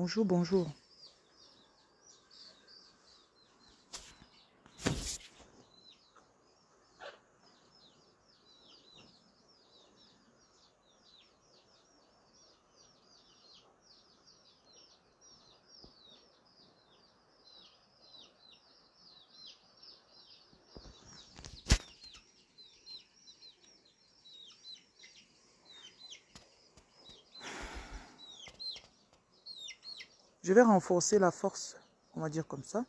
Bonjour, bonjour. Je vais renforcer la force, on va dire comme ça.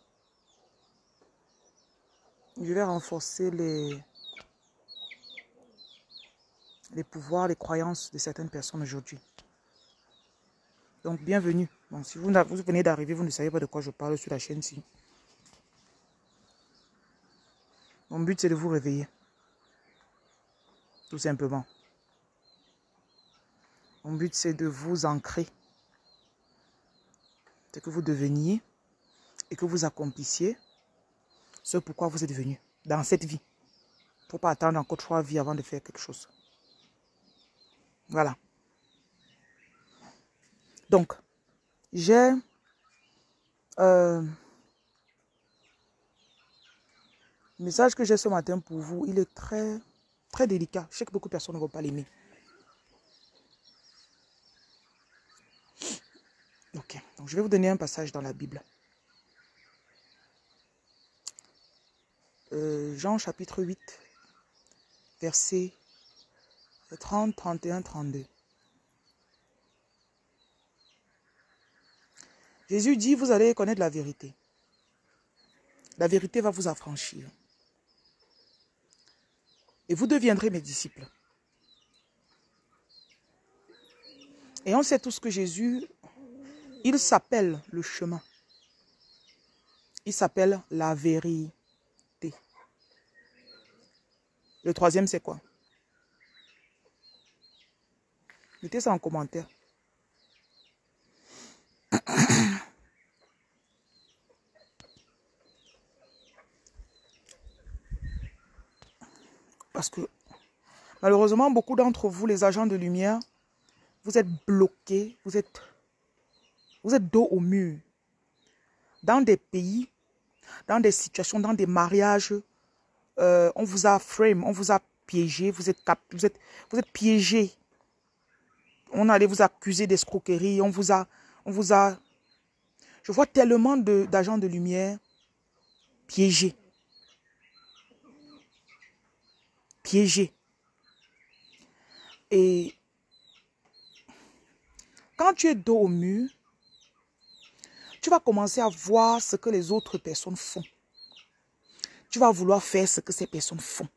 Je vais renforcer les, les pouvoirs, les croyances de certaines personnes aujourd'hui. Donc, bienvenue. Bon, si vous, vous venez d'arriver, vous ne savez pas de quoi je parle sur la chaîne-ci. Mon but, c'est de vous réveiller. Tout simplement. Mon but, c'est de vous ancrer. C'est que vous deveniez et que vous accomplissiez ce pourquoi vous êtes venu dans cette vie. Il ne faut pas attendre encore trois vies avant de faire quelque chose. Voilà. Donc, j'ai... Euh, le message que j'ai ce matin pour vous, il est très, très délicat. Je sais que beaucoup de personnes ne vont pas l'aimer. Ok, je vais vous donner un passage dans la Bible. Euh, Jean chapitre 8, versets 30, 31, 32. Jésus dit, vous allez connaître la vérité. La vérité va vous affranchir. Et vous deviendrez mes disciples. Et on sait tous que Jésus, il s'appelle le chemin. Il s'appelle la vérité. Le troisième, c'est quoi? Mettez ça en commentaire. Parce que malheureusement, beaucoup d'entre vous, les agents de lumière, vous êtes bloqués, vous êtes, vous êtes dos au mur. Dans des pays, dans des situations, dans des mariages, euh, on vous a frame, on vous a piégé, vous êtes, vous êtes, vous êtes piégé. On allait vous accuser d'escroquerie, on vous a, on vous a... Je vois tellement d'agents de lumière piégés. Piégés. Et quand tu es dos au mur, tu vas commencer à voir ce que les autres personnes font. Tu vas vouloir faire ce que ces personnes font.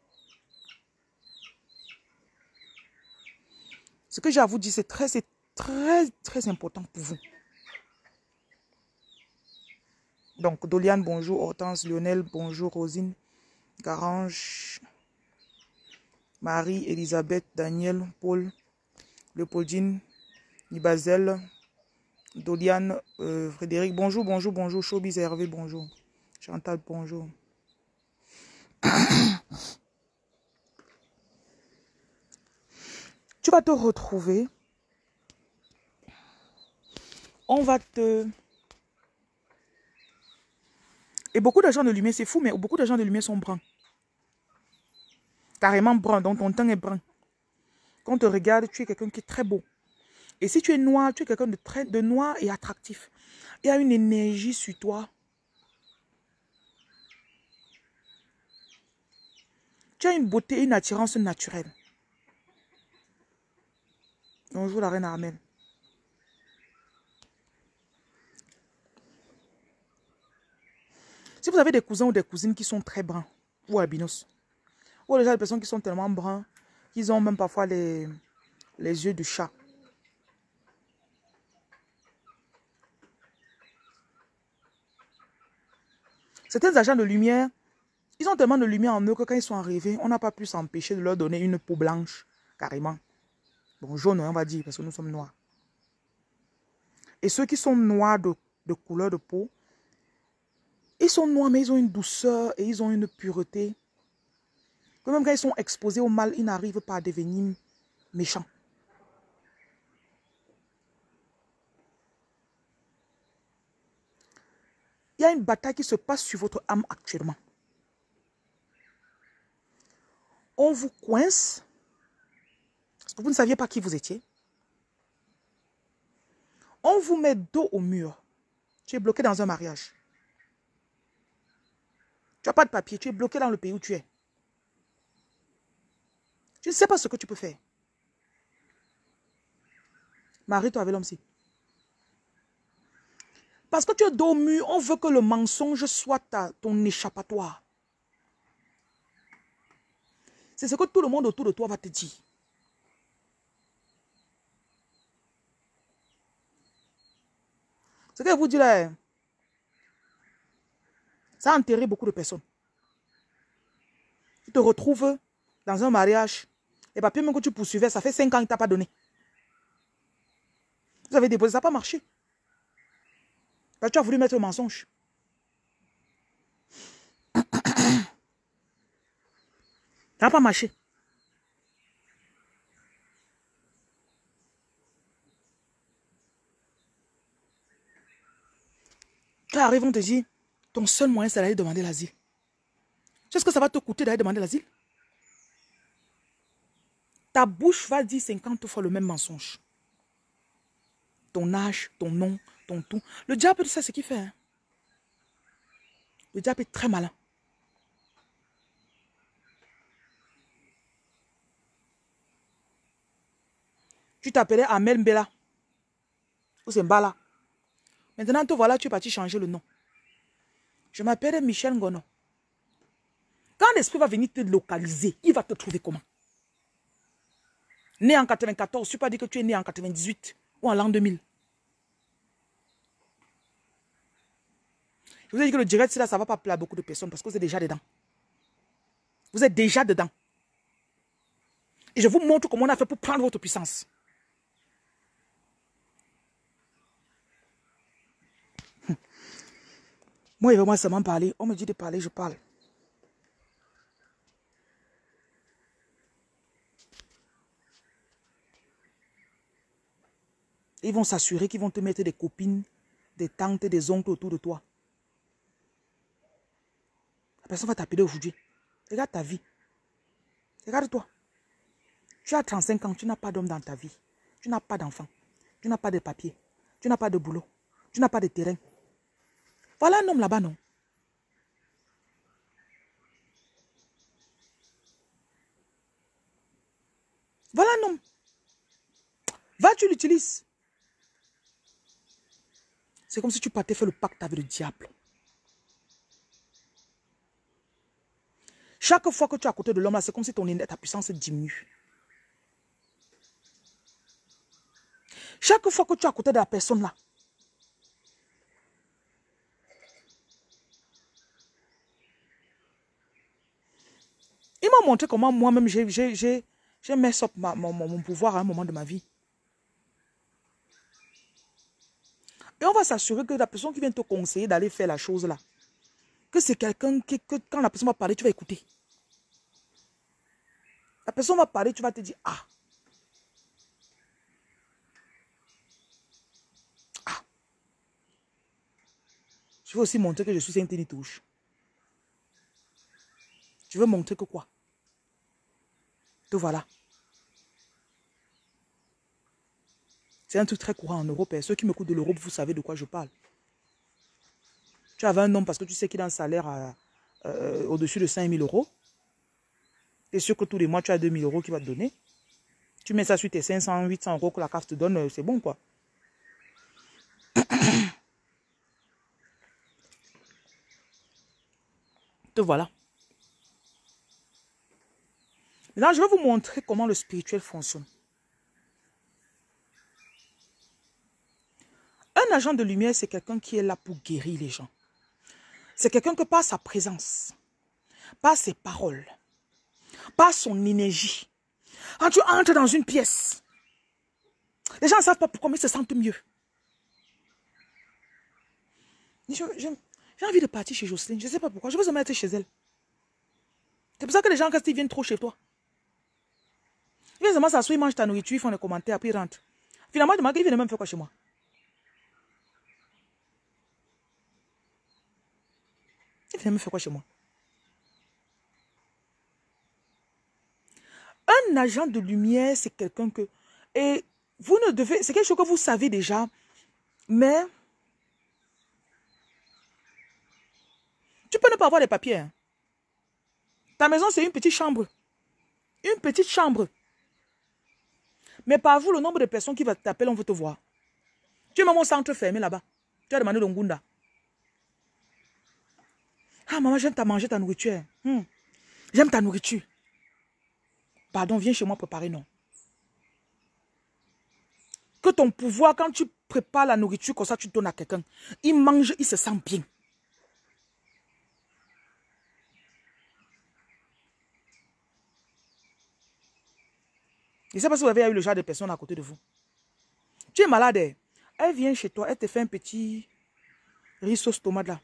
Ce que j'ai à vous dire, c'est très, très, très important pour vous. Donc, Doliane, bonjour. Hortense, Lionel, bonjour. Rosine, Garange, Marie, Elisabeth, Daniel, Paul, Leopoldine, Nibazel, Doliane, euh, Frédéric, bonjour, bonjour, bonjour. Showbiz Hervé, bonjour. Chantal, bonjour. tu vas te retrouver. On va te... Et beaucoup de de lumière, c'est fou, mais beaucoup de gens de lumière sont bruns. Carrément bruns, donc ton teint est brun. Quand on te regarde, tu es quelqu'un qui est très beau. Et si tu es noir, tu es quelqu'un de très de noir et attractif. Il y a une énergie sur toi. Tu as une beauté, une attirance naturelle. Bonjour la reine Armelle. Si vous avez des cousins ou des cousines qui sont très bruns, ou albinos, ou déjà des personnes qui sont tellement bruns, qu'ils ont même parfois les, les yeux de chat. Certains agents de lumière, ils ont tellement de lumière en eux que quand ils sont arrivés, on n'a pas pu s'empêcher de leur donner une peau blanche, carrément. Bon, jaune, on va dire, parce que nous sommes noirs. Et ceux qui sont noirs de, couleur de peau, ils sont noirs, mais ils ont une douceur et ils ont une pureté. Que même quand ils sont exposés au mal, ils n'arrivent pas à devenir méchants. Y a une bataille qui se passe sur votre âme actuellement. On vous coince parce que vous ne saviez pas qui vous étiez. On vous met dos au mur. Tu es bloqué dans un mariage. Tu n'as pas de papier, tu es bloqué dans le pays où tu es. Tu ne sais pas ce que tu peux faire. Marie-toi avec l'homme-ci. Parce que tu es mur, on veut que le mensonge soit ton échappatoire. C'est ce que tout le monde autour de toi va te dire. Ce que vous dis là, ça a enterré beaucoup de personnes. Tu te retrouves dans un mariage, les papiers même que tu poursuivais, ça fait 5 ans qu'il ne t'a pas donné. Vous avez déposé, ça n'a pas marché. Tu as voulu mettre le mensonge. Ça n'a pas marché. Tu arrives, on te dit, ton seul moyen, c'est d'aller demander l'asile. Tu sais ce que ça va te coûter d'aller demander l'asile? Ta bouche va dire 50 fois le même mensonge. Ton âge, ton nom, Le diable, tu sais ce qu'il fait. Hein? Le diable est très malin. Tu t'appelais Amel Mbela. Ou c'est Mbala. Maintenant, te voilà, tu es parti changer le nom. Je m'appelle Michel Ngono. Quand l'esprit va venir te localiser, il va te trouver comment? Né en 94, je ne suis pas dit que tu es né en 98 ou en l'an 2000. Vous ai dit que le direct, là, ça ne va pas plaire à beaucoup de personnes parce que vous êtes déjà dedans. Vous êtes déjà dedans. Et je vous montre comment on a fait pour prendre votre puissance. Moi, il veut moi seulement parler. On me dit de parler, je parle. Ils vont s'assurer qu'ils vont te mettre des copines, des tantes, des oncles autour de toi. La personne va t'appeler aujourd'hui. Regarde ta vie. Regarde-toi. Tu as 35 ans, tu n'as pas d'homme dans ta vie. Tu n'as pas d'enfant. Tu n'as pas de papier. Tu n'as pas de boulot. Tu n'as pas de terrain. Voilà un homme là-bas, non? Voilà un homme. Va, tu l'utilises. C'est comme si tu partais faire le pacte avec le diable. Chaque fois que tu es à côté de l'homme là, c'est comme si ton, ta puissance diminue. Chaque fois que tu es à côté de la personne là, Il m'a montré comment moi-même j'ai mis mon, mon pouvoir à un moment de ma vie. Et on va s'assurer que la personne qui vient te conseiller d'aller faire la chose là, que c'est quelqu'un qui, que quand la personne va parler, tu vas écouter. La personne va parler, tu vas te dire, ah. Ah. Je veux aussi montrer que je suis un touche. Je veux montrer que quoi? Voilà. C'est un truc très courant en Europe. Et ceux qui m'écoutent de l'Europe, vous savez de quoi je parle. Tu avais un homme parce que tu sais qu'il a un salaire euh, au-dessus de 5 000 euros. Et sûr que tous les mois, tu as 2 000 euros qu'il va te donner. Tu mets ça sur tes 500, 800 euros que la carte te donne, euh, c'est bon quoi. Te voilà. Maintenant, je vais vous montrer comment le spirituel fonctionne. Un agent de lumière, c'est quelqu'un qui est là pour guérir les gens. C'est quelqu'un que par sa présence, par ses paroles, par son énergie, quand tu entres dans une pièce, les gens ne savent pas pourquoi, mais ils se sentent mieux. J'ai envie de partir chez Jocelyne. Je ne sais pas pourquoi. Je veux me mettre chez elle. C'est pour ça que les gens, quand ils viennent trop chez toi, ils viennent seulement s'asseoir, ils mangent ta nourriture, ils font des commentaires, puis ils rentrent. Finalement, ils viennent même faire quoi chez moi? Tu viens me faire quoi chez moi? Un agent de lumière, c'est quelqu'un que... Et vous ne devez... C'est quelque chose que vous savez déjà. Mais... Tu peux ne pas avoir les papiers. Hein. Ta maison, c'est une petite chambre. Une petite chambre. Mais par vous, le nombre de personnes qui t'appeler, on veut te voir. Tu es mon centre fermé là-bas. Tu as demandé Ngunda. Ah, maman, j'aime ta manger ta nourriture. Hmm. J'aime ta nourriture. Pardon, viens chez moi préparer, non. Que ton pouvoir, quand tu prépares la nourriture comme ça, tu donnes à quelqu'un, il mange, il se sent bien. Je ne sais pas si vous avez eu le genre de personne à côté de vous. Tu es malade. Eh? Elle vient chez toi, elle te fait un petit riz sauce tomate là.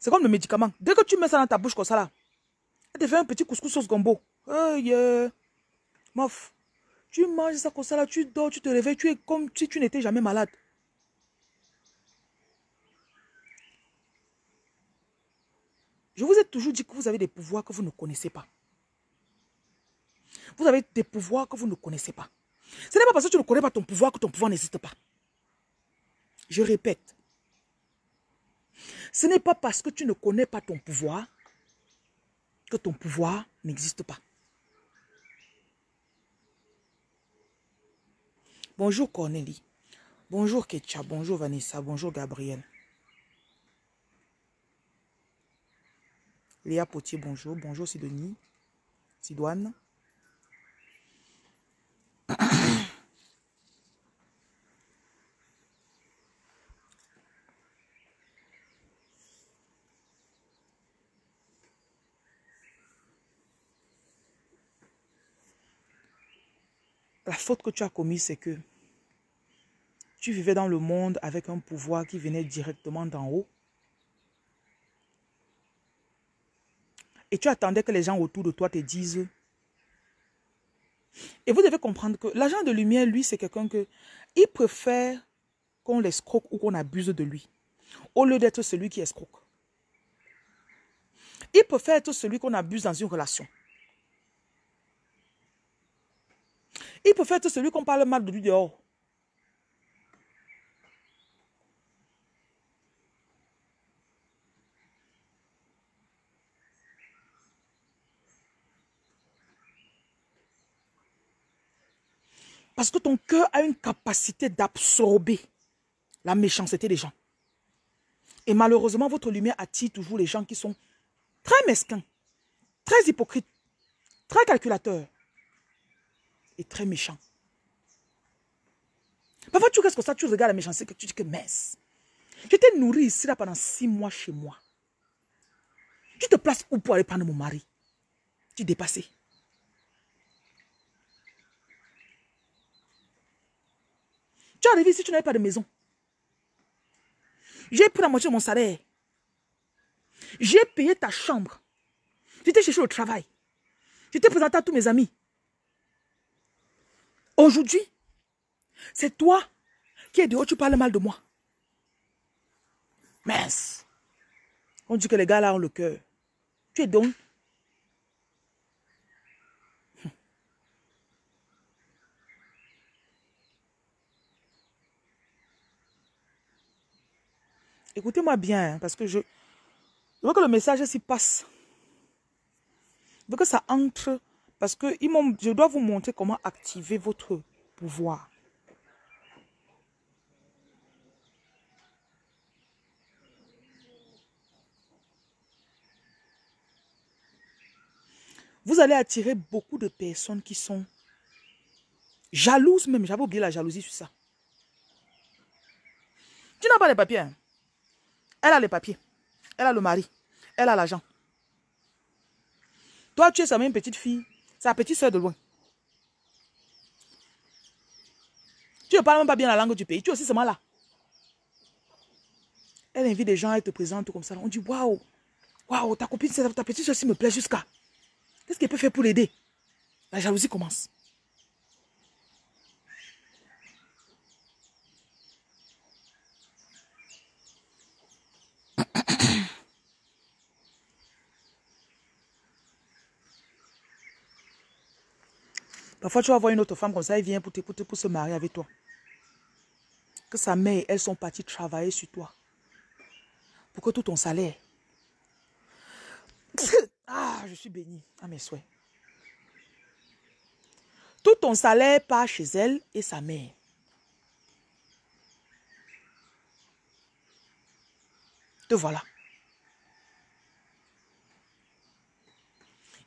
C'est comme le médicament. Dès que tu mets ça dans ta bouche comme ça là, elle te fait un petit couscous sauce gombo. Hey, Mof, tu manges ça comme ça là, tu dors, tu te réveilles, tu es comme si tu n'étais jamais malade. Je vous ai toujours dit que vous avez des pouvoirs que vous ne connaissez pas. Vous avez des pouvoirs que vous ne connaissez pas. Ce n'est pas parce que tu ne connais pas ton pouvoir que ton pouvoir n'existe pas. Je répète. Ce n'est pas parce que tu ne connais pas ton pouvoir que ton pouvoir n'existe pas. Bonjour Cornélie. Bonjour Ketcha. Bonjour Vanessa. Bonjour Gabriel. Léa Potier, bonjour. Bonjour Sidonie. Sidoine. La faute que tu as commise, c'est que tu vivais dans le monde avec un pouvoir qui venait directement d'en haut. Et tu attendais que les gens autour de toi te disent. Et vous devez comprendre que l'agent de lumière, lui, c'est quelqu'un que il préfère qu'on l'escroque ou qu'on abuse de lui, au lieu d'être celui qui escroque. Il préfère être celui qu'on abuse dans une relation. Il peut tout celui qu'on parle mal de lui dehors. Parce que ton cœur a une capacité d'absorber la méchanceté des gens. Et malheureusement, votre lumière attire toujours les gens qui sont très mesquins, très hypocrites, très calculateurs très méchant. Parfois, tu restes comme ça, tu regardes la méchanceté, que tu dis que mince. Je t'ai nourri ici là pendant six mois chez moi. Tu te places où pour aller prendre mon mari? Tu es dépassé. Tu arrives ici, tu n'avais pas de maison. J'ai pris la moitié de mon salaire. J'ai payé ta chambre. T'es cherché au travail. Je t'ai présenté à tous mes amis. Aujourd'hui, c'est toi qui es dehors, tu parles mal de moi. Mince. On dit que les gars là ont le cœur. Tu es donc. Écoutez-moi bien, hein, parce que je, je veux que le message s'y passe. Je veux que ça entre parce que je dois vous montrer comment activer votre pouvoir. Vous allez attirer beaucoup de personnes qui sont jalouses même. J'avais oublié la jalousie sur ça. Tu n'as pas les papiers. Hein? Elle a les papiers. Elle a le mari. Elle a l'argent. Toi, tu es sa même petite fille. Sa petite soeur de loin. Tu ne parles même pas bien la langue du pays. Tu es aussi seulement là. Elle invite des gens, elle te présente comme ça. On dit Waouh, waouh, ta copine, ta petite soeur aussi me plaît jusqu'à. Qu'est-ce qu'elle peut faire pour l'aider? La jalousie commence. Parfois, tu vas voir une autre femme comme ça, elle vient pour, t'écouter, pour se marier avec toi. Que sa mère, elles sont parties travailler sur toi. Pour que tout ton salaire. Ah, je suis bénie à mes souhaits. Tout ton salaire part chez elle et sa mère. Te voilà.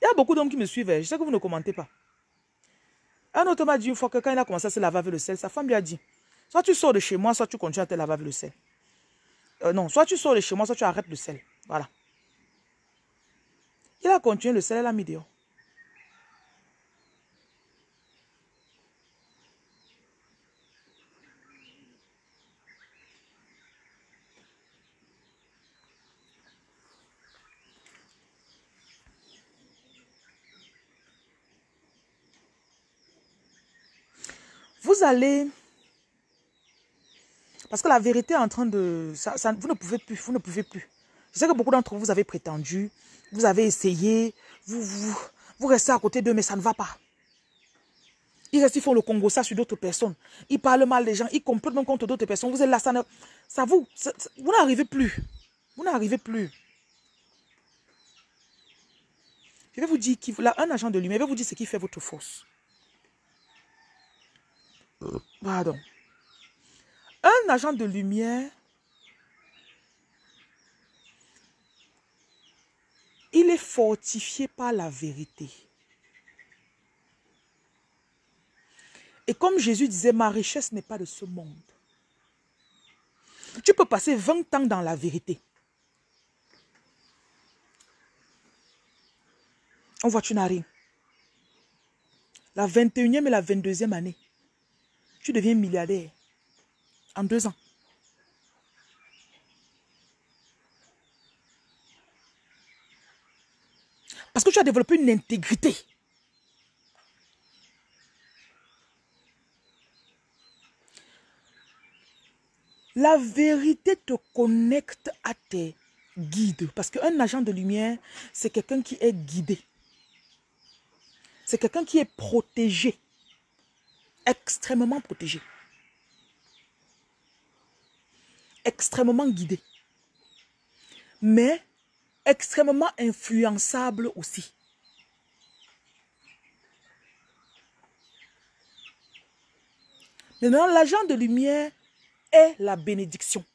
Il y a beaucoup d'hommes qui me suivent. Je sais que vous ne commentez pas. Un autre m'a dit une fois que quand il a commencé à se laver avec le sel, sa femme lui a dit, soit tu sors de chez moi, soit tu continues à te laver avec le sel. Euh, non, soit tu sors de chez moi, soit tu arrêtes le sel. Voilà. Il a continué le sel, elle a mis dehors. Allez... Parce que la vérité est en train de... Ça, vous ne pouvez plus, vous ne pouvez plus. Je sais que beaucoup d'entre vous, vous avez prétendu, vous avez essayé, vous, vous, vous restez à côté d'eux, mais ça ne va pas. Ils restent, ils font le Congo ça sur d'autres personnes. Ils parlent mal des gens, ils complètent même contre d'autres personnes. Vous êtes là, ça, ne, ça vous, vous n'arrivez plus. Vous n'arrivez plus. Je vais vous dire, qui, là, un agent de lumière, je vais vous dire ce qui fait votre force. Pardon. Un agent de lumière, il est fortifié par la vérité. Et comme Jésus disait, ma richesse n'est pas de ce monde. Tu peux passer 20 ans dans la vérité. On voit, tu n'as rien. La 21e et la 22e année, tu deviens milliardaire en deux ans. Parce que tu as développé une intégrité. La vérité te connecte à tes guides. Parce qu'un agent de lumière, c'est quelqu'un qui est guidé. C'est quelqu'un qui est protégé extrêmement protégé. Extrêmement guidé. Mais extrêmement influençable aussi. Maintenant, l'agent de lumière est la bénédiction.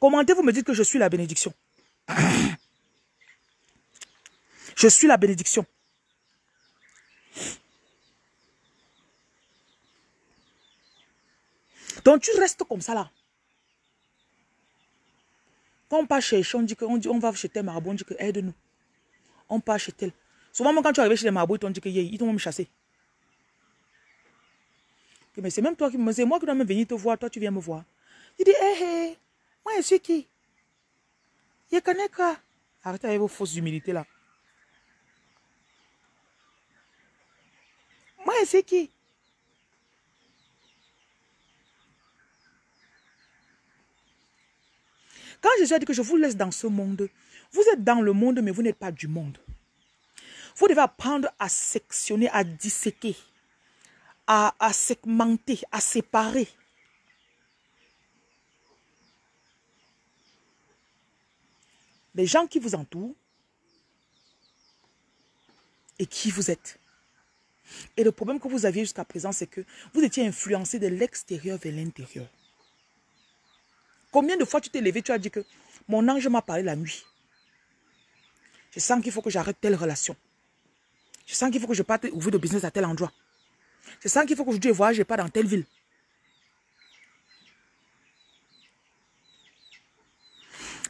Commentez, vous me dites que je suis la bénédiction. Je suis la bénédiction. Donc tu restes comme ça là. Quand on part chercher, on dit qu'on on va chez tel marabout, on dit que aide-nous. On part chez tel. Souvent, quand tu arrives chez les marabouts, ils t'ont dit que ils t'ont même chassé. Mais c'est même toi qui me c'est moi qui dois même venir te voir, toi tu viens me voir. Il dit, hé hé, moi je suis qui? Quoi? Arrêtez avec vos fausses humilités là. Moi je suis qui? Quand Jésus a dit que je vous laisse dans ce monde, vous êtes dans le monde, mais vous n'êtes pas du monde. Vous devez apprendre à sectionner, à disséquer, à, segmenter, à séparer. Les gens qui vous entourent et qui vous êtes. Et le problème que vous aviez jusqu'à présent, c'est que vous étiez influencé de l'extérieur vers l'intérieur. Combien de fois tu t'es levé, tu as dit que mon ange m'a parlé la nuit. Je sens qu'il faut que j'arrête telle relation. Je sens qu'il faut que je parte ouvrir de business à tel endroit. Je sens qu'il faut que je voyage pas dans telle ville.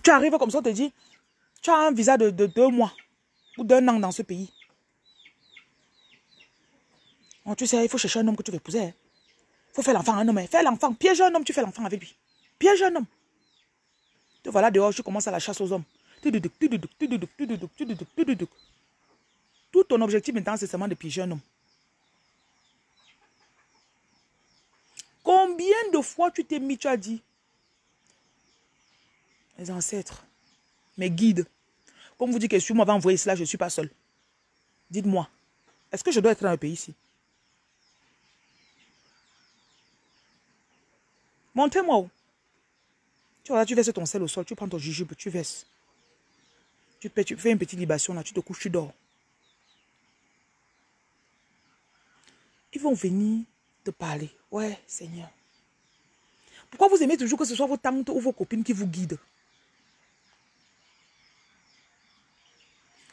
Tu arrives comme ça, on te dit, tu as un visa de, deux mois ou d'un an dans ce pays. tu sais, il faut chercher un homme que tu veux épouser. Il faut faire l'enfant un homme. Fais l'enfant. Piège un homme, tu fais l'enfant avec lui. Piège un homme. Te voilà dehors, tu commences à la chasse aux hommes. Tout ton objectif maintenant, c'est seulement de piéger un homme. Combien de fois tu t'es mis, tu as dit, mes ancêtres, mes guides, comme vous dites que si moi va envoyer cela, je ne suis pas seul. Dites-moi, est-ce que je dois être dans le pays ici? Montrez-moi où. Tu vois, tu verses ton sel au sol, tu prends ton jujube, tu verses. Tu, tu fais une petite libation là, tu te couches, tu dors. Ils vont venir te parler. Ouais, Seigneur. Pourquoi vous aimez toujours que ce soit vos tantes ou vos copines qui vous guident?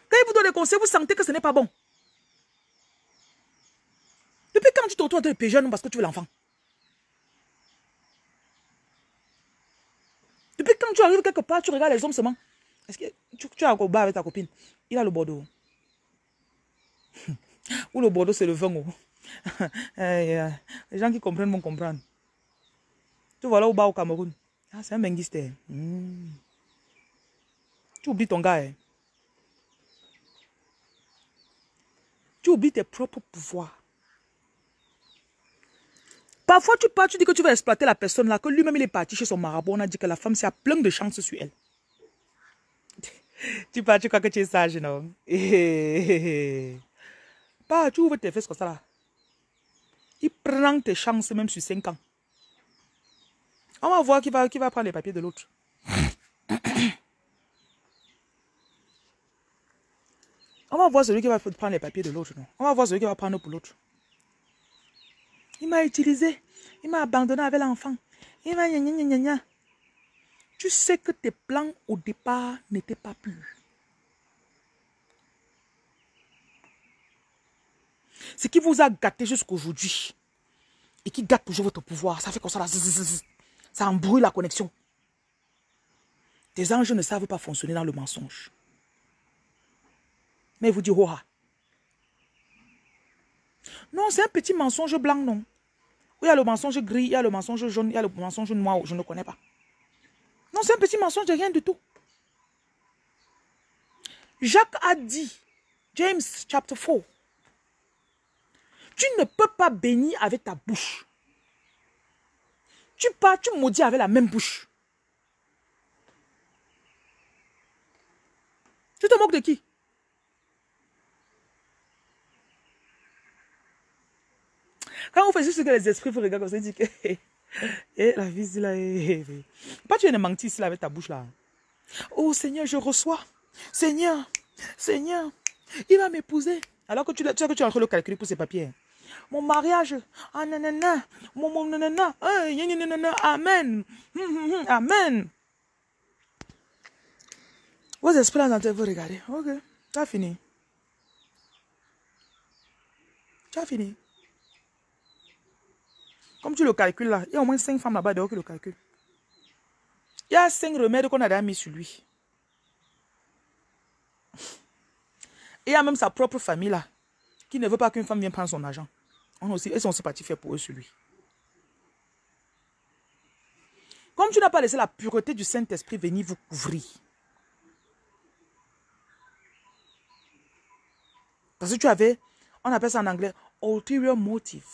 Quand ils vous donnent des conseils, vous sentez que ce n'est pas bon. Depuis quand tu te retrouves à te jeune parce que tu veux l'enfant Depuis tu arrives quelque part, tu regardes les hommes seulement. Est-ce que tu, as un bar avec ta copine? Il a le Bordeaux. Ou le Bordeaux, c'est le vin. Euh, les gens qui comprennent vont comprendre. Tu vois là au bas au Cameroun. Ah, c'est un menguiste. Hmm. Tu oublies ton gars. Tu oublies tes propres pouvoirs. Parfois, tu pars, tu dis que tu vas exploiter la personne là, que lui-même il est parti chez son marabout. On a dit que la femme, c'est a plein de chances sur elle. tu pars, tu crois que tu es sage, non? Pas, tu ouvres tes fesses comme ça là. Il prend tes chances même sur 5 ans. On va voir qui va, qui va prendre les papiers de l'autre. On va voir celui qui va prendre les papiers de l'autre. On va voir celui qui va prendre pour l'autre. Il m'a utilisé. Il m'a abandonné avec l'enfant. Il m'a gna gna gna Tu sais que tes plans au départ n'étaient pas purs. Ce qui vous a gâté jusqu'aujourd'hui et qui gâte toujours votre pouvoir, ça fait comme ça, ça embrouille la connexion. Tes anges ne savent pas fonctionner dans le mensonge. Mais vous dites, oh, non, c'est un petit mensonge blanc, non. il y a le mensonge gris, il y a le mensonge jaune, il y a le mensonge noir, je ne connais pas. Non, c'est un petit mensonge rien du tout. Jacques a dit, James chapter 4, tu ne peux pas bénir avec ta bouche. Tu pars, tu maudis avec la même bouche. Tu te moques de qui? Quand vous faites ce que les esprits vous regardent, vous dites que eh, la vie, là, eh, pas tu viens de mentir ici avec ta bouche là? Oh Seigneur, je reçois. Seigneur, Seigneur, il va m'épouser. Alors que tu, tu sais que tu es en train de le calculer pour ses papiers mon mariage, ah mon, mon nanana, nanana, amen, hum, hum, hum, amen. Vos esprits dans vous regardez, ok, tu as fini. Tu as fini. Comme tu le calcules là, il y a au moins cinq femmes là-bas dehors qui le calculent. Il y a cinq remèdes qu'on a déjà mis sur lui. Et il y a même sa propre famille là, qui ne veut pas qu'une femme vienne prendre son argent. On aussi, elles sont aussi partis faire pour eux celui. Comme tu n'as pas laissé la pureté du Saint-Esprit venir vous couvrir. Parce que tu avais, on appelle ça en anglais, ulterior motive.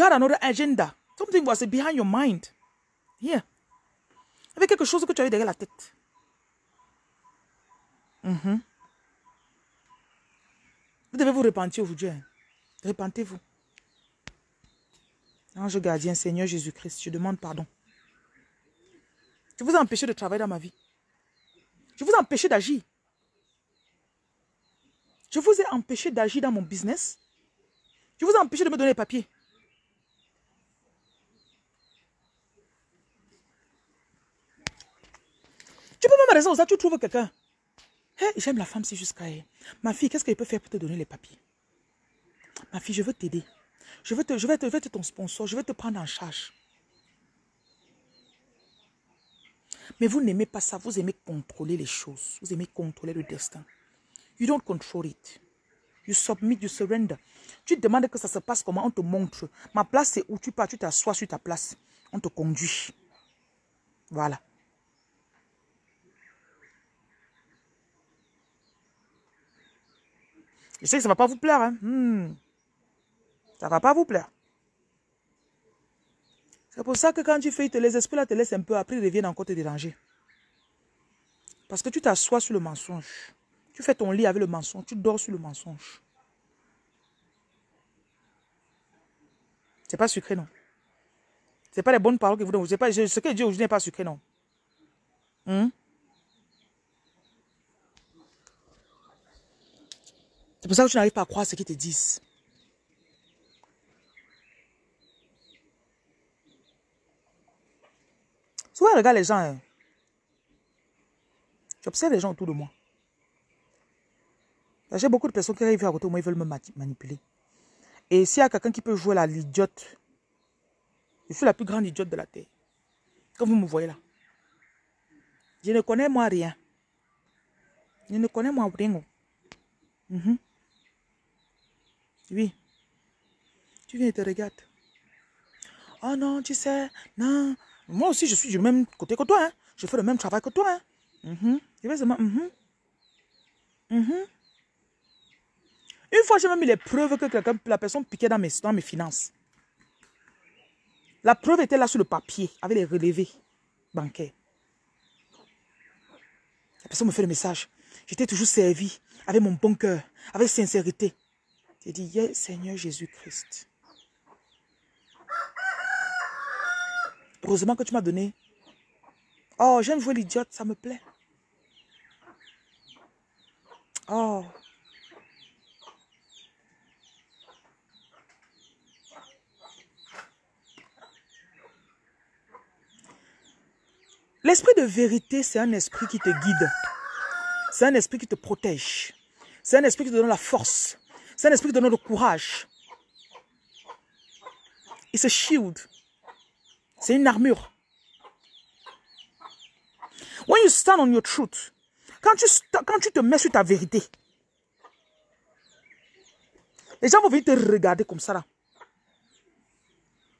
You had another agenda. Something behind your mind. Here. Il y quelque chose que tu avais derrière la tête. Mm-hmm. Vous devez vous repentir aujourd'hui. Hein. Repentez-vous. Ange gardien, Seigneur Jésus-Christ, je demande pardon. Je vous ai empêché de travailler dans ma vie. Je vous ai empêché d'agir. Je vous ai empêché d'agir dans mon business. Je vous ai empêché de me donner les papiers. Raison ça, tu trouves quelqu'un. J'aime la femme, c'est jusqu'à elle. Ma fille, qu'est-ce qu'elle peut faire pour te donner les papiers? Ma fille, je veux t'aider. Je veux, te, je, vais te, je ton sponsor. Je vais te prendre en charge. Mais vous n'aimez pas ça. Vous aimez contrôler les choses. Vous aimez contrôler le destin. You don't control it. You submit, you surrender. Tu demandes que ça se passe comment, on te montre. Ma place, c'est où? Tu pars, tu t'assois sur ta place. On te conduit. Voilà. Je sais que ça ne va pas vous plaire. Hein? Hmm. Ça ne va pas vous plaire. C'est pour ça que quand tu fais, les esprits là te laissent un peu, après ils reviennent encore te déranger. Parce que tu t'assois sur le mensonge. Tu fais ton lit avec le mensonge. Tu dors sur le mensonge. C'est pas sucré, non. C'est pas les bonnes paroles que vous donnez. Ce que Dieu vous n'est pas sucré, non. Hmm? C'est pour ça que tu n'arrives pas à croire ce qu'ils te disent. Souvent, regarde les gens. Hein. J'observe les gens autour de moi. J'ai beaucoup de personnes qui arrivent à côté de moi, ils veulent me manipuler. Et s'il y a quelqu'un qui peut jouer la l'idiote, je suis la plus grande idiote de la terre. Comme vous me voyez là. Je ne connais moi rien. Je ne connais moi rien. Mm Oui. Tu viens et te regardes. Oh non, tu sais, non. Moi aussi, je suis du même côté que toi. Hein. Je fais le même travail que toi. Hein. Mm Je vais seulement... Mm Une fois, j'ai même mis les preuves que quelqu'un, la personne piquait dans mes, dans mes finances. La preuve était là sur le papier, avec les relevés bancaires. La personne me fait le message. J'étais toujours servi, avec mon bon cœur, avec sincérité. J'ai dit, yeah, Seigneur Jésus-Christ. Heureusement que tu m'as donné. Oh, j'aime jouer l'idiote, ça me plaît. Oh. L'esprit de vérité, c'est un esprit qui te guide. C'est un esprit qui te protège. C'est un esprit qui te donne la force. C'est un esprit donne le courage. It's a shield. C'est une armure. When you stand on your truth, quand tu, quand tu te mets sur ta vérité, les gens vont venir te regarder comme ça là.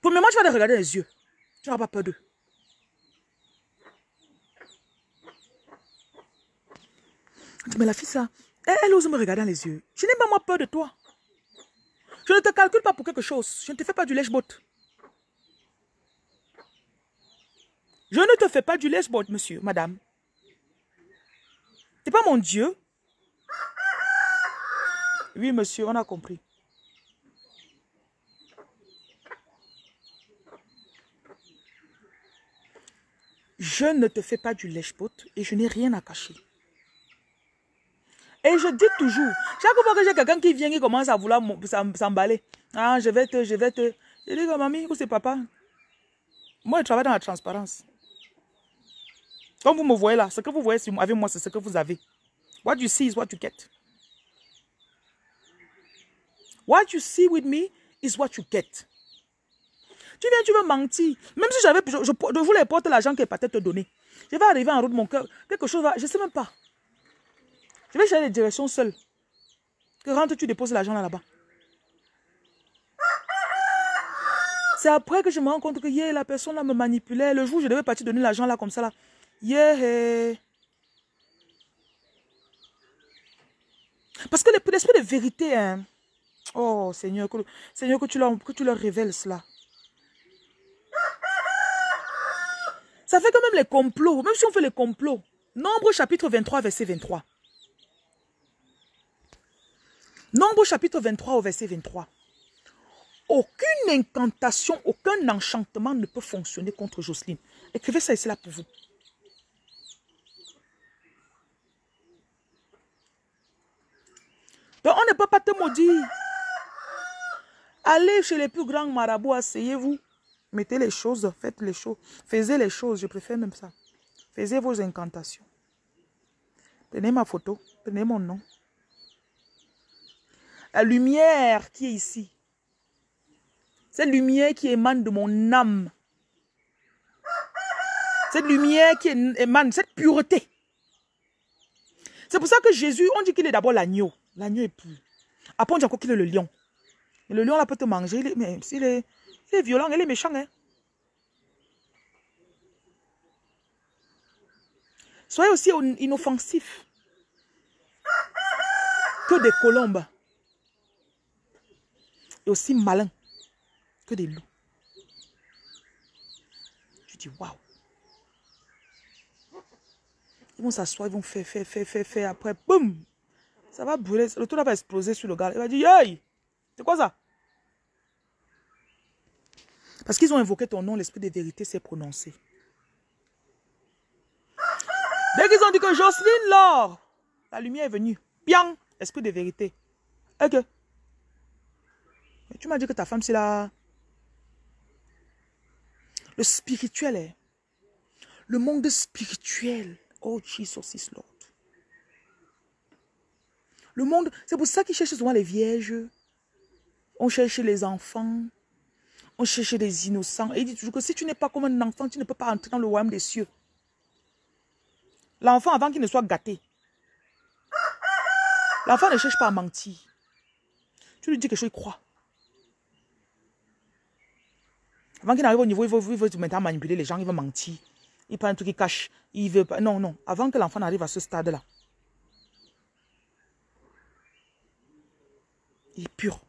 Premièrement, tu vas les regarder les yeux. Tu n'auras pas peur d'eux. Mais la fille, ça, elle, ose me regarder dans les yeux. Je n'ai pas moi peur de toi. Je ne te calcule pas pour quelque chose. Je ne te fais pas du lèche-bot. Je ne te fais pas du lèche-bot, monsieur, madame. Tu n'es pas mon Dieu? Oui, monsieur, on a compris. Je ne te fais pas du lèche-bot et je n'ai rien à cacher. Et je dis toujours, chaque fois que j'ai quelqu'un qui vient, qui commence à vouloir s'emballer, ah, je vais te, je vais te. Je dis, mamie, où c'est papa? Moi, je travaille dans la transparence. Comme vous me voyez là, ce que vous voyez avec moi, c'est ce que vous avez. What you see is what you get. What you see with me is what you get. Tu viens, tu veux mentir. Même si j'avais, je, je, je voulais porter l'argent qu'elle peut te. Je vais arriver en route, mon cœur, quelque chose va, je ne sais même pas. Je vais chercher les directions seules. Que rentre, tu déposes l'argent là-bas. C'est après que je me rends compte que la personne là me manipulait. Le jour où je devais partir donner l'argent là comme ça là. Yeah. Parce que l'esprit de vérité, hein. Oh Seigneur, Seigneur, que tu, leur, que tu leur révèles cela. Ça fait quand même les complots. Même si on fait les complots. Nombre chapitre 23, verset 23. Nombre chapitre 23 au verset 23. Aucune incantation, aucun enchantement ne peut fonctionner contre Jocelyne. Écrivez ça ici là pour vous. Donc on ne peut pas te maudire. Allez chez les plus grands marabouts, asseyez-vous. Mettez les choses, faites les choses. Faisez les choses, je préfère même ça. Faisez vos incantations. Prenez ma photo, prenez mon nom. La lumière qui est ici. Cette lumière qui émane de mon âme. Cette lumière qui émane, cette pureté. C'est pour ça que Jésus, on dit qu'il est d'abord l'agneau. L'agneau est pur. Après, on dit encore qu'il est le lion. le lion, là, peut te manger. Il est, mais il est, violent, il est méchant. Hein? Soyez aussi inoffensifs que des colombes aussi malins que des loups. Je dis, waouh. Ils vont s'asseoir, ils vont faire, faire, faire, faire, faire. Après, boum. Ça va brûler. Le tout va exploser sur le gars. Il va dire, hey, c'est quoi ça? Parce qu'ils ont invoqué ton nom, l'esprit de vérité s'est prononcé. Dès qu'ils ont dit que Jocelyne, Laure, la lumière est venue. Bien, esprit de vérité. Ok. Tu m'as dit que ta femme, c'est la... Le spirituel est. Le monde spirituel. Oh, Jesus Lord. Le monde, c'est pour ça qu'ils cherchent souvent les vierges. On cherche les enfants. On cherche les innocents. Et il dit toujours que si tu n'es pas comme un enfant, tu ne peux pas entrer dans le royaume des cieux. L'enfant, avant qu'il ne soit gâté, l'enfant ne cherche pas à mentir. Tu lui dis que je crois. Avant qu'il n'arrive au niveau, il veut, il veut maintenant manipuler les gens, il veut mentir. Il prend un truc, il cache. Il veut pas. Non, non. Avant que l'enfant n'arrive à ce stade-là, il est pur.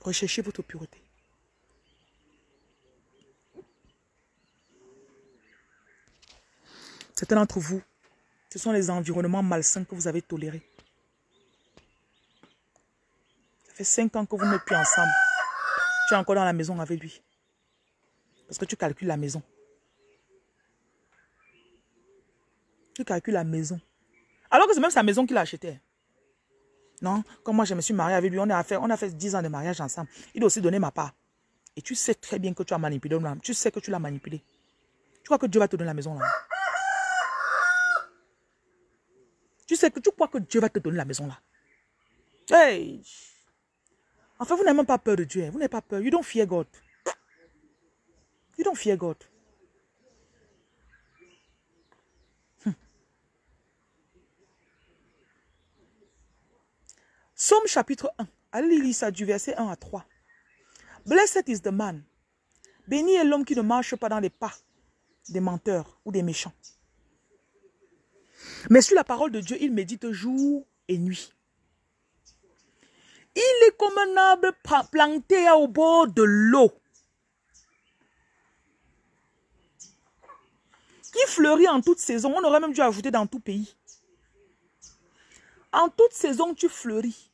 Recherchez votre pureté. Certains d'entre vous, ce sont les environnements malsains que vous avez tolérés. Ça fait cinq ans que vous n'êtes plus ensemble. Tu es encore dans la maison avec lui. Parce que tu calcules la maison. Tu calcules la maison. Alors que c'est même sa maison qu'il a achetée. Non, comme moi je me suis mariée avec lui, on a fait, on a fait 10 ans de mariage ensemble. Il a aussi donné ma part. Et tu sais très bien que tu as manipulé. Tu sais que tu l'as manipulé. Tu crois que Dieu va te donner la maison là? Tu sais que tu crois que Dieu va te donner la maison là? Hey! Enfin, vous n'avez même pas peur de Dieu. Hein. Vous n'avez pas peur. You don't fear God. You don't fear God. Hmm. Somme chapitre 1. Allez lire ça du verset 1 à 3. Blessed is the man. Béni est l'homme qui ne marche pas dans les pas des menteurs ou des méchants. Mais sur la parole de Dieu, il médite jour et nuit. Il est comme un arbre planté au bord de l'eau. Qui fleurit en toute saison. On aurait même dû ajouter dans tout pays. En toute saison, tu fleuris.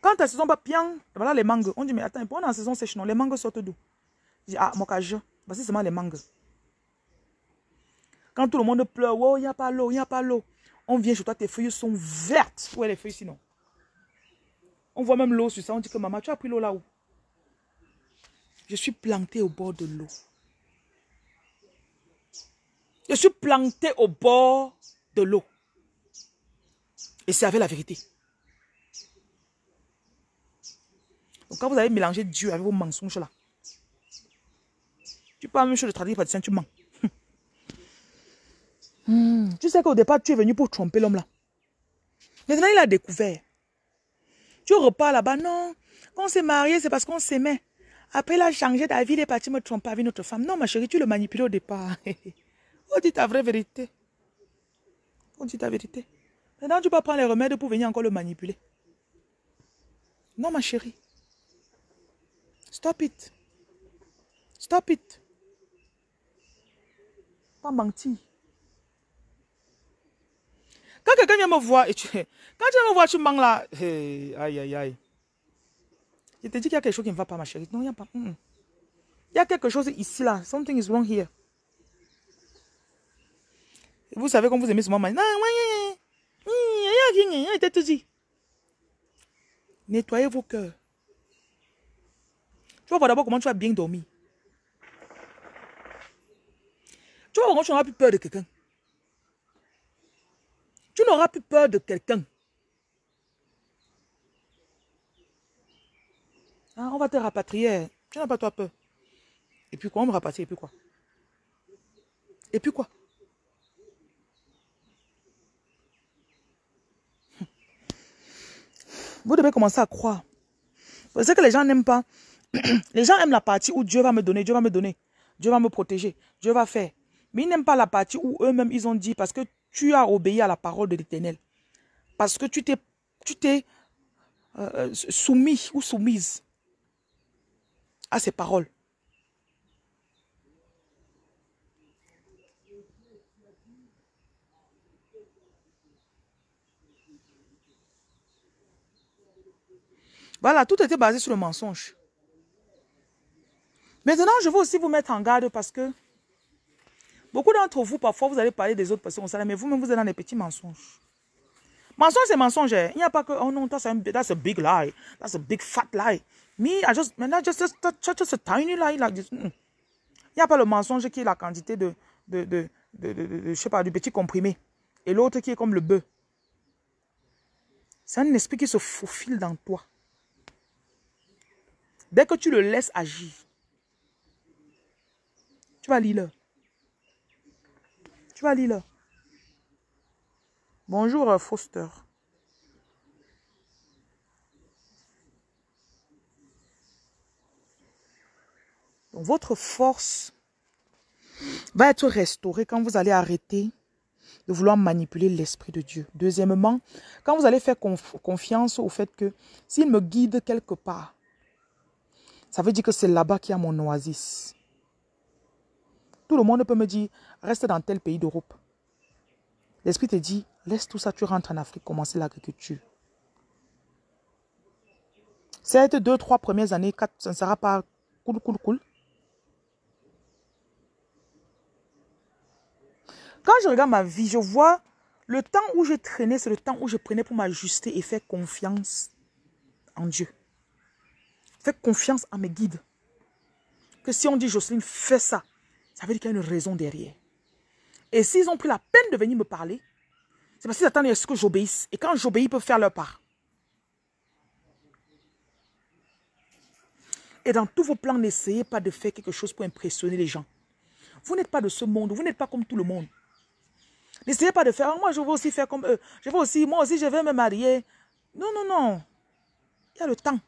Quand ta saison va bien, voilà les mangues. On dit, mais attends, pendant la saison sèche, non, les mangues sortent d'où? Je dis, ah, mon cas, voici seulement les mangues. Quand tout le monde pleure, oh, il n'y a pas l'eau, il n'y a pas l'eau. On vient chez toi, tes feuilles sont vertes. Où est les feuilles sinon? On voit même l'eau sur ça. On dit que maman, tu as pris l'eau là où Je suis planté au bord de l'eau. Je suis planté au bord de l'eau. Et c'est avec la vérité. Donc quand vous avez mélangé Dieu avec vos mensonges là, tu parles même chose de traduire par tu mens. Hmm. Tu sais qu'au départ, tu es venu pour tromper l'homme là. Maintenant, il a découvert. Tu repars là-bas, non. Quand on s'est marié, c'est parce qu'on s'aimait. Après, il a changé d'avis, il est parti me tromper avec notre femme. Non, ma chérie, tu le manipules au départ. on dit ta vraie vérité. On dit ta vérité. Maintenant, tu peux prendre les remèdes pour venir encore le manipuler. Non, ma chérie. Stop it. Stop it. Pas mentir. Quand quelqu'un vient me voir, et tu, quand tu viens me voir, tu manques là. aïe, aïe, aïe. Je te dis qu'il y a quelque chose qui ne va pas, ma chérie. Non, il n'y a pas. Il y a quelque chose ici, là. Something is wrong here. Vous savez, quand vous aimez ce moment, nettoyez vos cœurs. Tu vas voir d'abord comment tu vas bien dormir. Tu vas voir comment tu n'auras plus peur de quelqu'un. Tu n'auras plus peur de quelqu'un. Ah, on va te rapatrier. Tu n'as pas toi peur. Et puis quoi On me rapatrie. Et puis quoi? Et puis quoi? Vous devez commencer à croire. C'est que les gens n'aiment pas. Les gens aiment la partie où Dieu va me donner, Dieu va me donner, Dieu va me protéger, Dieu va faire. Mais ils n'aiment pas la partie où eux-mêmes ils ont dit parce que tu as obéi à la parole de l'Éternel. Parce que tu t'es, tu t'es euh, euh, soumis ou soumise à ses paroles. Voilà, tout était basé sur le mensonge. Maintenant, je veux aussi vous mettre en garde parce que beaucoup d'entre vous, parfois, vous allez parler des autres personnes mais vous-même, vous êtes dans des petits mensonges. Mensonge, c'est mensonge. Hein. Il n'y a pas que, oh non, that's a, that's big lie. That's a big fat lie. Me, I just, man, just, just, just, a tiny lie like. Mm. Il n'y a pas le mensonge qui est la quantité de, de, de, de, de, je sais pas, du petit comprimé. Et l'autre qui est comme le bœuf. C'est un esprit qui se faufile dans toi. Dès que tu le laisses agir, tu vas lire. Tu vas lire. Bonjour euh, Foster. Votre force va être restaurée quand vous allez arrêter de vouloir manipuler l'Esprit de Dieu. Deuxièmement, quand vous allez faire confiance au fait que s'il me guide quelque part, ça veut dire que c'est là-bas qu'il y a mon oasis. Tout le monde peut me dire, reste dans tel pays d'Europe. L'Esprit te dit, laisse tout ça, tu rentres en Afrique, commencer l'agriculture. Cette deux, trois premières années, ça ne sera pas cool, cool, cool. Quand je regarde ma vie, je vois le temps où je traînais, c'est le temps où je prenais pour m'ajuster et faire confiance en Dieu. Faites confiance à mes guides. Que si on dit Jocelyne, fais ça, ça veut dire qu'il y a une raison derrière. Et s'ils ont pris la peine de venir me parler, c'est parce qu'ils attendent à ce que j'obéisse. Et quand j'obéis, ils peuvent faire leur part. Et dans tous vos plans, n'essayez pas de faire quelque chose pour impressionner les gens. Vous n'êtes pas de ce monde, vous n'êtes pas comme tout le monde. N'essayez pas de faire, moi je veux aussi faire comme eux. Je veux aussi, moi aussi je vais me marier. Non, non, non. Il y a le temps.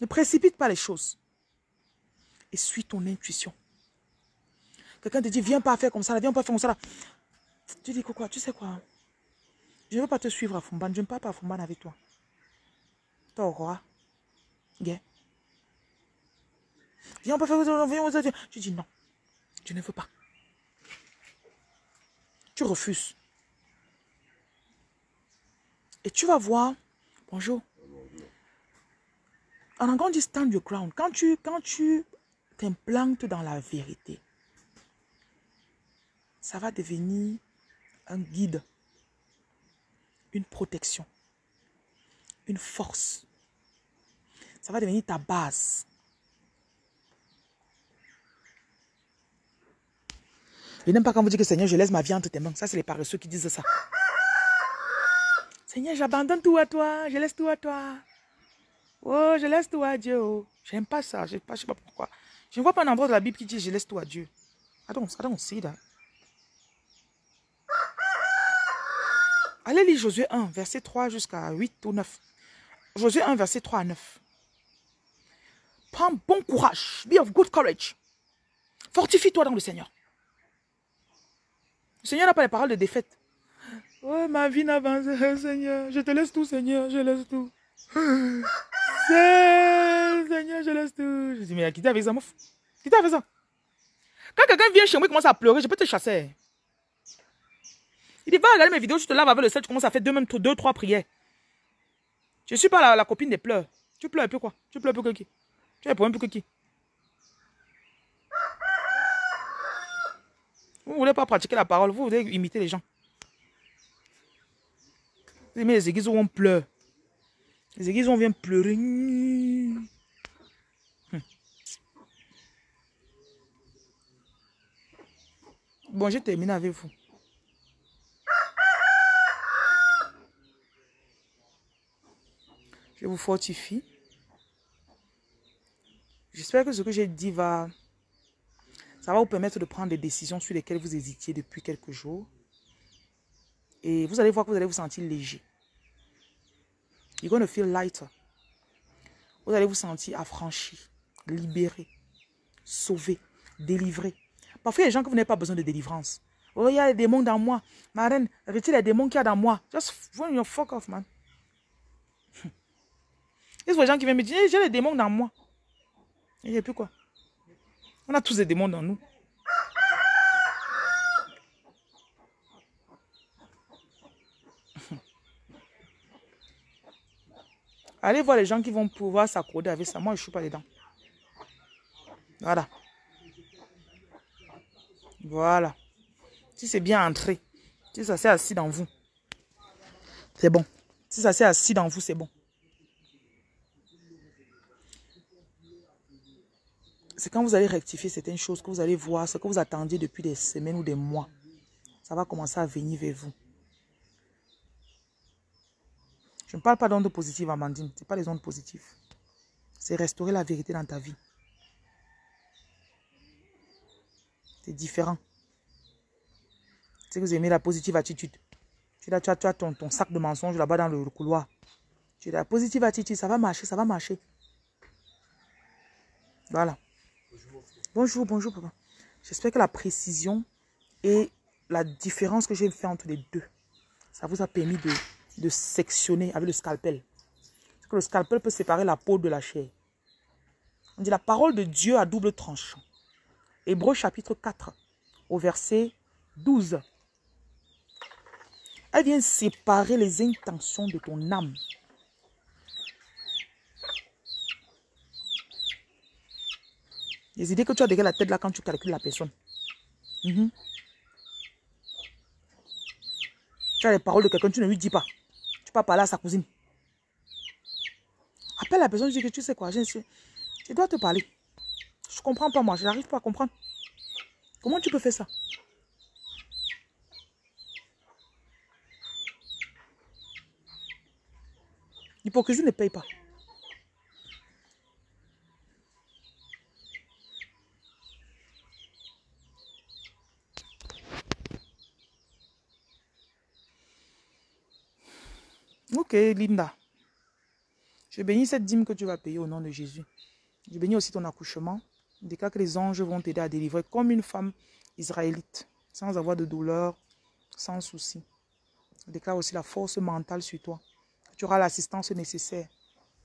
Ne précipite pas les choses. Et suis ton intuition. Quelqu'un te dit, viens pas faire comme ça, viens pas faire comme ça. Tu dis quoi, tu sais quoi? Je ne veux pas te suivre à Fumban, je ne parle pas à Fumban avec toi. Toi, roi. Viens. Viens pas faire ça, viens, Tu dis non, je ne veux pas. Tu refuses. Et tu vas voir, bonjour, en anglais, on dit stand your ground. Quand tu, quand tu t'implantes dans la vérité, ça va devenir un guide, une protection, une force. Ça va devenir ta base. Je n'aime pas quand vous dites que Seigneur, je laisse ma vie entre tes mains. Ça, c'est les paresseux qui disent ça. Seigneur, j'abandonne tout à toi. Je laisse tout à toi. Oh, je laisse tout à Dieu. Oh. J'aime pas ça. Je ne sais, pas pourquoi. Je ne vois pas un endroit de la Bible qui dit je laisse tout à Dieu. I don't see that. Allez lire Josué 1, verset 3 jusqu'à 8 ou 9. Josué 1, verset 3 à 9. Prends bon courage. Be of good courage. Fortifie-toi dans le Seigneur. Le Seigneur n'a pas les paroles de défaite. Oh, ma vie n'avance, Seigneur. Je te laisse tout, Seigneur. Je laisse tout. Seigneur, je laisse tout. Je dis, mais qui t'a fait ça, mouf Qui t'a fait ça Quand quelqu'un vient chez moi et commence à pleurer, je peux te chasser. Il dit, va regarder mes vidéos, tu te laves avec le sel, tu commences à faire deux, deux, trois prières. Je ne suis pas la, copine des pleurs. Tu pleures peu quoi Tu pleures peu que qui Tu pour un peu que qui Vous ne voulez pas pratiquer la parole, vous voulez imiter les gens. Aimez les églises où on pleure. Les églises, on vient pleurer. Hum. Bon, j'ai terminé avec vous. Je vous fortifie. J'espère que ce que j'ai dit va... Ça va vous permettre de prendre des décisions sur lesquelles vous hésitiez depuis quelques jours. Et vous allez voir que vous allez vous sentir léger. You're going to feel lighter. Vous allez vous sentir affranchi, libéré, sauvé, délivré. Parfois, il y a des gens que vous n'avez pas besoin de délivrance. Oh, il y a des démons dans moi. Ma reine, retire les démons qu'il y a dans moi. Just run your fuck off, man. Il y a des gens qui viennent me dire, j'ai des démons dans moi. Et plus quoi? On a tous des démons dans nous. Allez voir les gens qui vont pouvoir s'accorder avec ça. Moi, je ne suis pas dedans. Voilà. Voilà. Si c'est bien entré, si ça s'est assis dans vous, c'est bon. Si ça s'est assis dans vous, c'est bon. C'est quand vous allez rectifier certaines choses que vous allez voir, ce que vous attendiez depuis des semaines ou des mois. Ça va commencer à venir vers vous. Je ne parle pas d'ondes positives, Amandine. Ce n'est pas les ondes positives. C'est restaurer la vérité dans ta vie. C'est différent. C'est que vous aimez la positive attitude. Tu as, ton, sac de mensonges là-bas dans le couloir. Tu as la positive attitude, ça va marcher, ça va marcher. Voilà. Bonjour, bonjour, papa. J'espère que la précision et la différence que j'ai fait entre les deux, ça vous a permis de, de sectionner avec le scalpel. Parce que le scalpel peut séparer la peau de la chair. On dit la parole de Dieu à double tranchant. Hébreu chapitre 4, au verset 12. Elle vient séparer les intentions de ton âme. Les idées que tu as derrière la tête là quand tu calcules la personne. Mhm. Tu as les paroles de quelqu'un, tu ne lui dis pas. Peux parler à sa cousine. Appelle la personne, je dis que tu sais quoi, je, je dois te parler. Je ne comprends pas moi, je n'arrive pas à comprendre. Comment tu peux faire ça? L'hypocrisie ne paye pas. Linda. Je bénis cette dîme que tu vas payer au nom de Jésus. Je bénis aussi ton accouchement. Je cas que les anges vont t'aider à délivrer comme une femme israélite, sans avoir de douleur, sans souci. Déclare aussi la force mentale sur toi. Tu auras l'assistance nécessaire.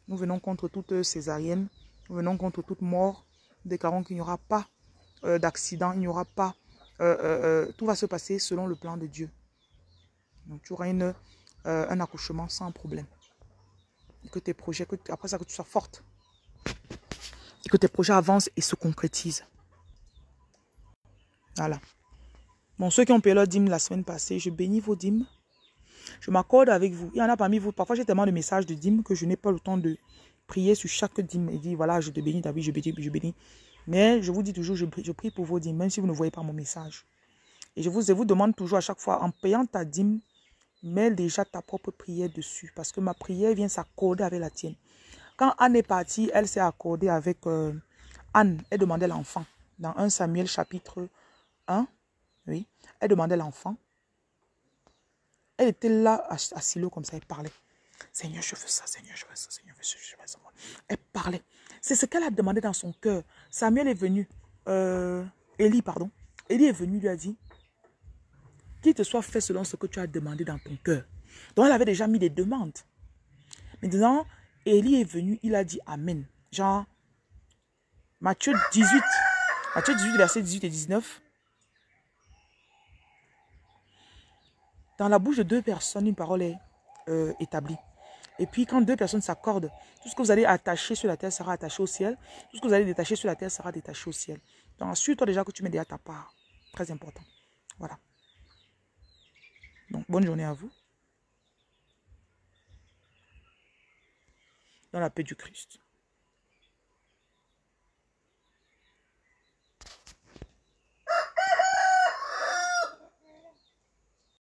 Nous venons contre toute césarienne. Nous venons contre toute mort. Nous déclarons qu'il n'y aura pas euh, d'accident. Il n'y aura pas... Euh, euh, tout va se passer selon le plan de Dieu. Donc tu auras une euh, un accouchement sans problème. Et que tes projets, après ça, que tu sois forte. Et que tes projets avancent et se concrétisent. Voilà. Bon, ceux qui ont payé leur dîme la semaine passée, je bénis vos dîmes. Je m'accorde avec vous. Il y en a parmi vous. Parfois, j'ai tellement de messages de dîmes que je n'ai pas le temps de prier sur chaque dîme et dire voilà, je te bénis, David, je bénis, je bénis. Mais je vous dis toujours, je prie, pour vos dîmes, même si vous ne voyez pas mon message. Et je vous demande toujours à chaque fois, en payant ta dîme, mets déjà ta propre prière dessus parce que ma prière vient s'accorder avec la tienne. Quand Anne est partie, elle s'est accordée avec euh, Anne. Elle demandait l'enfant. Dans 1 Samuel chapitre 1, oui, elle demandait l'enfant. Elle était là, assise comme ça, elle parlait. Seigneur, je veux ça, Seigneur, je veux ça, Seigneur, je veux ça, je veux ça. Elle parlait. C'est ce qu'elle a demandé dans son cœur. Samuel est venu, euh, Élie, pardon. Élie est venu, lui a dit, qu'il te soit fait selon ce que tu as demandé dans ton cœur. Donc, elle avait déjà mis des demandes. Maintenant, Élie est venu, il a dit Amen. Genre, Matthieu 18, Matthieu 18, verset 18 et 19. Dans la bouche de deux personnes, une parole est euh, établie. Et puis, quand deux personnes s'accordent, tout ce que vous allez attacher sur la terre sera attaché au ciel. Tout ce que vous allez détacher sur la terre sera détaché au ciel. Donc, assure-toi déjà que tu mets déjà ta part. Très important. Voilà. Donc, bonne journée à vous. Dans la paix du Christ.